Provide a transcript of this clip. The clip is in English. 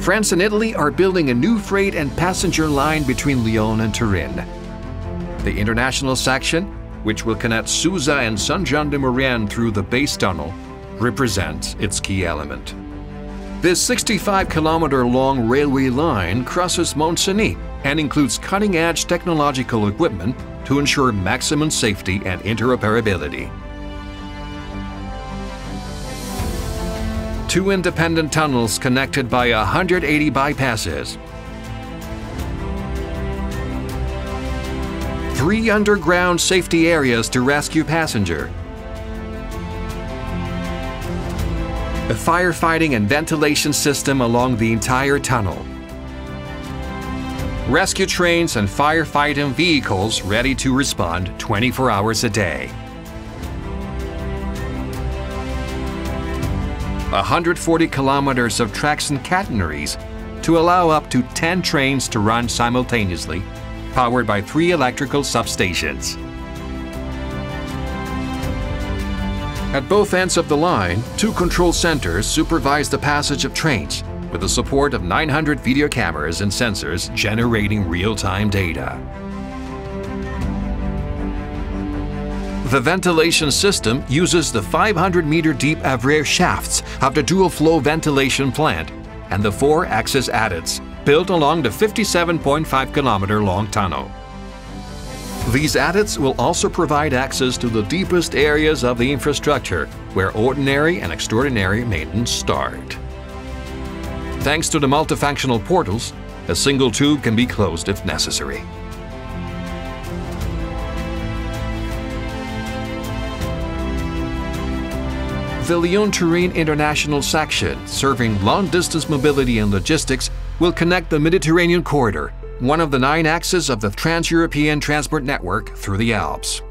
France and Italy are building a new freight and passenger line between Lyon and Turin. The international section, which will connect Susa and Saint-Jean-de-Maurienne through the base tunnel, represents its key element. This 65-kilometer long railway line crosses Mont Cenis and includes cutting-edge technological equipment to ensure maximum safety and interoperability. Two independent tunnels connected by 180 bypasses. Three underground safety areas to rescue passenger. A firefighting and ventilation system along the entire tunnel rescue trains and firefighting vehicles ready to respond 24 hours a day. 140 kilometers of tracks and catenaries to allow up to 10 trains to run simultaneously, powered by three electrical substations. At both ends of the line, two control centers supervise the passage of trains, with the support of 900 video cameras and sensors generating real-time data. The ventilation system uses the 500-meter deep Avrieux shafts of the dual-flow ventilation plant and the four access adits built along the 57.5-kilometer long tunnel. These adits will also provide access to the deepest areas of the infrastructure where ordinary and extraordinary maintenance start. Thanks to the multifunctional portals, a single tube can be closed if necessary. The Lyon-Turin International Section, serving long-distance mobility and logistics, will connect the Mediterranean Corridor, one of the nine axes of the Trans-European Transport Network through the Alps.